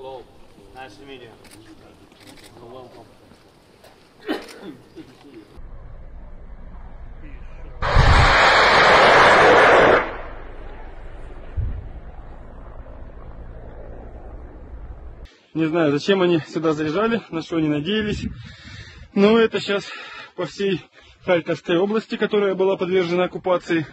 Nice to meet you. Welcome. Не знаю, зачем они сюда заезжали, на что они надеялись. Но это сейчас по всей Харьковской области, которая была подвержена оккупации